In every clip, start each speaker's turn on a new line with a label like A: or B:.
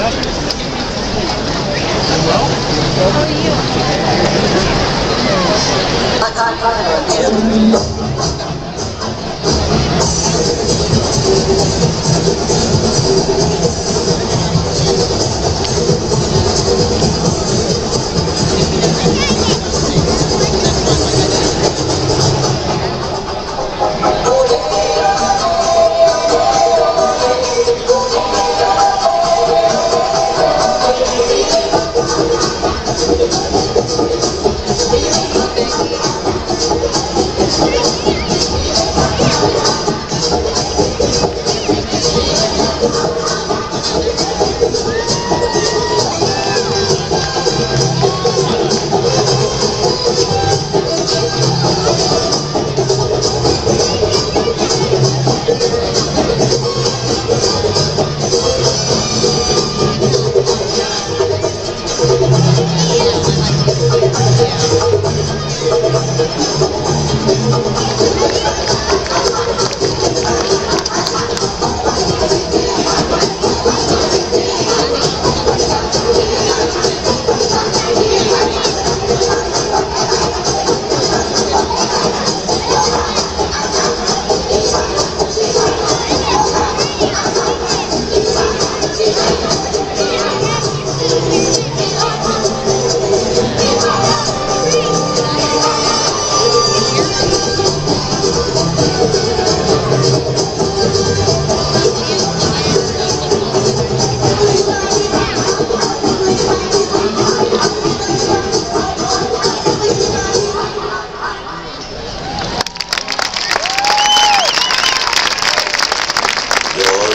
A: How are you?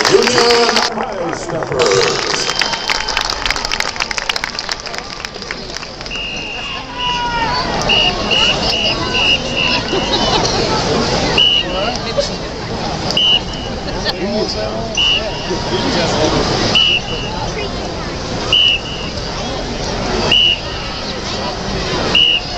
A: Junior. High Steppers.